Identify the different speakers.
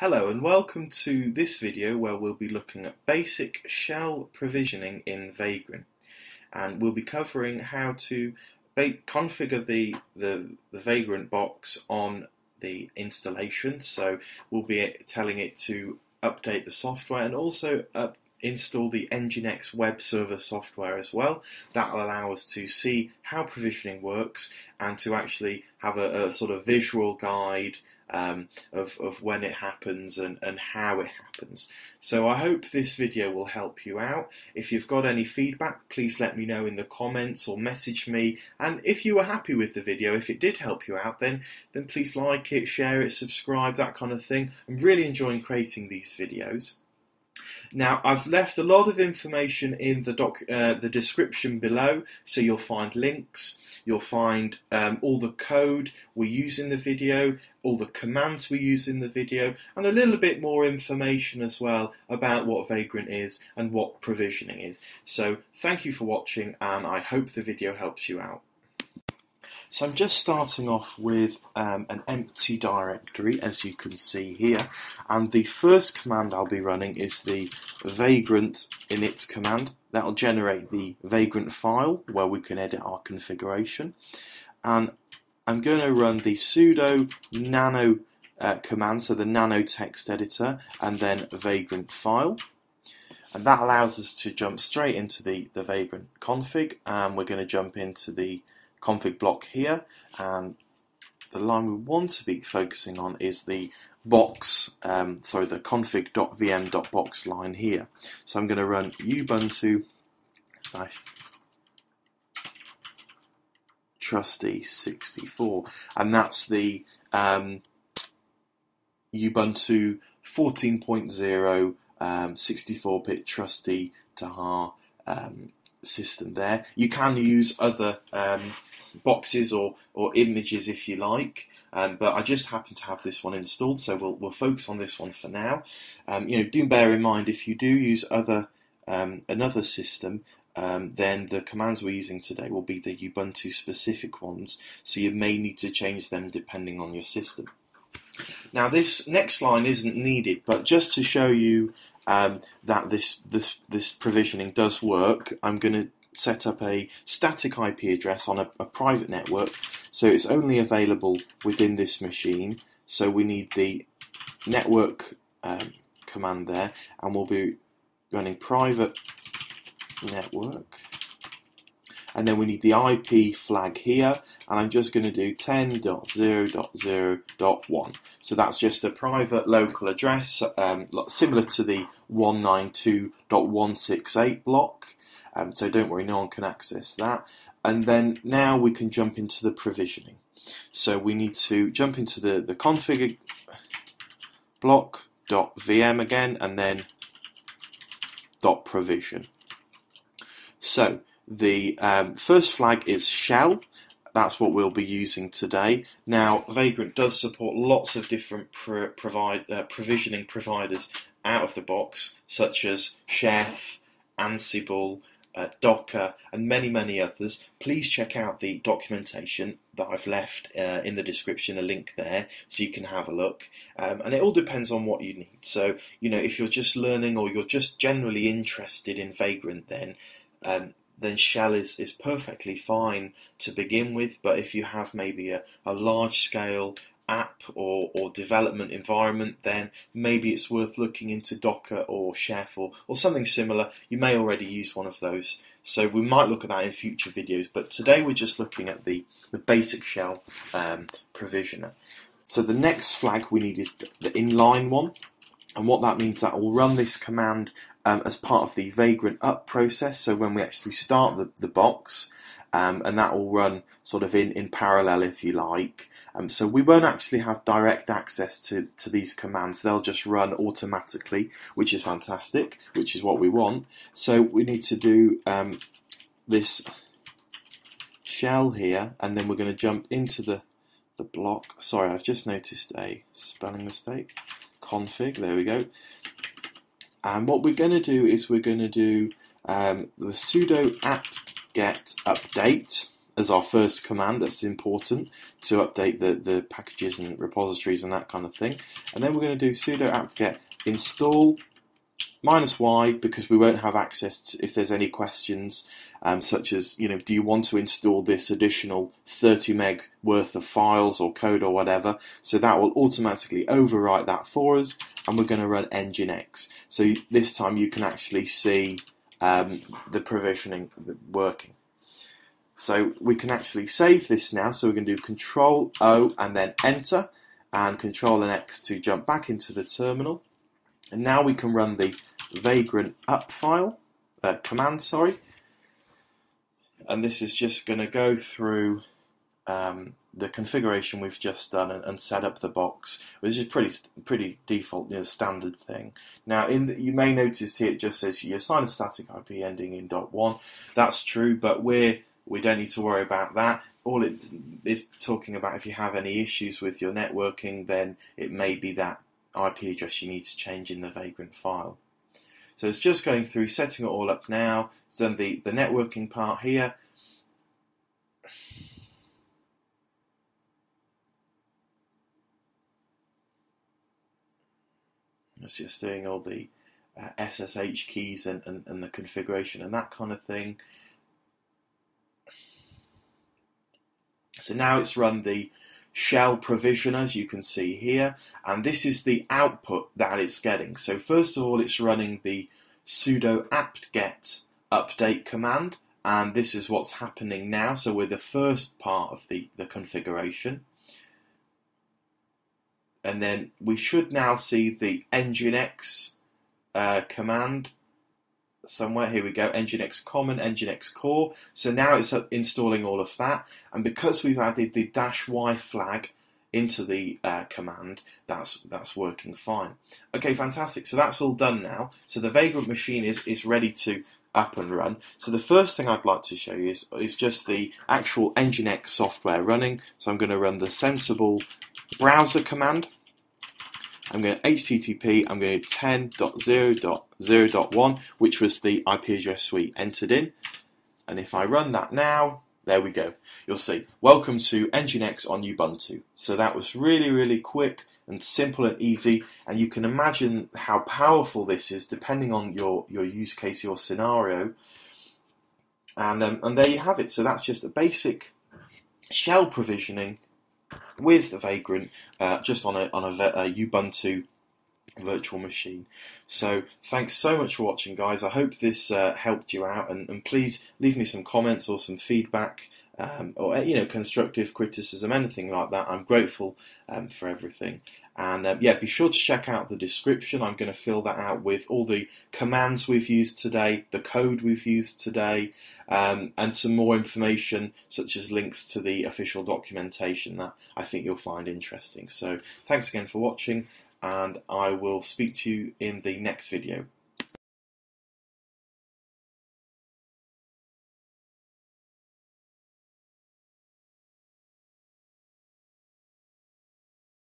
Speaker 1: Hello and welcome to this video where we'll be looking at basic shell provisioning in Vagrant and we'll be covering how to configure the, the, the Vagrant box on the installation so we'll be telling it to update the software and also up, install the Nginx web server software as well. That will allow us to see how provisioning works and to actually have a, a sort of visual guide um, of, of when it happens and, and how it happens. So I hope this video will help you out. If you've got any feedback, please let me know in the comments or message me. And if you were happy with the video, if it did help you out, then, then please like it, share it, subscribe, that kind of thing. I'm really enjoying creating these videos. Now, I've left a lot of information in the doc, uh, the description below, so you'll find links, you'll find um, all the code we use in the video, all the commands we use in the video, and a little bit more information as well about what Vagrant is and what provisioning is. So, thank you for watching, and I hope the video helps you out. So I'm just starting off with um, an empty directory as you can see here. And the first command I'll be running is the vagrant init command. That will generate the vagrant file where we can edit our configuration. And I'm going to run the sudo nano uh, command so the nano text editor and then vagrant file. And that allows us to jump straight into the, the vagrant config and we're going to jump into the config block here and the line we want to be focusing on is the box, um, sorry, the config.vm.box line here. So I'm going to run ubuntu trusty 64 and that's the um, Ubuntu 14.0 um, 64-bit trusty Tahr um, system there. You can use other um, boxes or, or images if you like. Um, but I just happen to have this one installed, so we'll, we'll focus on this one for now. Um, you know, do bear in mind if you do use other um, another system, um, then the commands we're using today will be the Ubuntu specific ones, so you may need to change them depending on your system. Now, this next line isn't needed, but just to show you um, that this, this this provisioning does work, I'm going to set up a static IP address on a, a private network, so it's only available within this machine. So we need the network um, command there, and we'll be running private network. And then we need the IP flag here, and I'm just going to do 10.0.0.1. So that's just a private local address, um, similar to the 192.168 block. Um, so don't worry, no one can access that. And then now we can jump into the provisioning. So we need to jump into the, the config block.vm again and then dot provision. So the um, first flag is shell. That's what we'll be using today. Now, Vagrant does support lots of different pro provide, uh, provisioning providers out of the box, such as Chef, Ansible, uh, Docker, and many, many others. Please check out the documentation that I've left uh, in the description, a link there, so you can have a look. Um, and it all depends on what you need. So, you know, if you're just learning or you're just generally interested in Vagrant, then um, then shell is, is perfectly fine to begin with. But if you have maybe a, a large scale app or, or development environment, then maybe it's worth looking into Docker or Chef or, or something similar. You may already use one of those. So we might look at that in future videos, but today we're just looking at the, the basic shell um, provisioner. So the next flag we need is the, the inline one. And what that means that will run this command um, as part of the vagrant up process. So when we actually start the, the box, um, and that will run sort of in, in parallel if you like. Um, so we won't actually have direct access to, to these commands, they'll just run automatically, which is fantastic, which is what we want. So we need to do um, this shell here, and then we're going to jump into the, the block. Sorry, I've just noticed a spelling mistake. Config, there we go. And what we're going to do is we're going to do um, the sudo apt get update as our first command that's important to update the, the packages and repositories and that kind of thing. And then we're going to do sudo apt-get install minus y because we won't have access to, if there's any questions um, such as you know do you want to install this additional 30 meg worth of files or code or whatever? So that will automatically overwrite that for us and we're going to run nginx so this time you can actually see um, the provisioning working. So we can actually save this now. So we're going to do control O and then enter and control and X to jump back into the terminal and now we can run the vagrant up file, uh, command, sorry. And this is just going to go through um, the configuration we've just done and, and, set up the box, which is pretty pretty default, you know, standard thing. Now, in the, you may notice here it just says you assign a static IP ending in .1. That's true, but we're we don't need to worry about that. All it is talking about if you have any issues with your networking, then it may be that IP address you need to change in the Vagrant file. So it's just going through setting it all up now. It's done the, the networking part here. It's just doing all the uh, SSH keys and, and, and the configuration and that kind of thing. So now it's run the shell provision as you can see here. And this is the output that it's getting. So first of all it's running the sudo apt-get update command. And this is what's happening now. So we're the first part of the, the configuration. And then we should now see the nginx uh, command somewhere. Here we go, Nginx Common, Nginx Core. So now it's installing all of that. And because we've added the dash Y flag into the uh, command, that's that's working fine. Okay, fantastic. So that's all done now. So the Vagrant machine is, is ready to up and run. So the first thing I'd like to show you is, is just the actual Nginx software running. So I'm going to run the sensible browser command. I'm going to HTTP, I'm going to 10.0.0.1, which was the IP address we entered in. And if I run that now, there we go. You'll see, welcome to Nginx on Ubuntu. So that was really, really quick and simple and easy. And you can imagine how powerful this is depending on your, your use case, your scenario. And, um, and there you have it. So that's just a basic shell provisioning with Vagrant uh, just on a on a, a Ubuntu virtual machine. So thanks so much for watching, guys. I hope this uh, helped you out, and, and, please leave me some comments or some feedback. Um, or you know constructive criticism anything like that i'm grateful um, for everything and uh, yeah, be sure to check out the description. I'm going to fill that out with all the commands we've used today, the code we've used today, um, and some more information, such as links to the official documentation that I think you'll find interesting. So, thanks again for watching, and I will speak to you in the next video.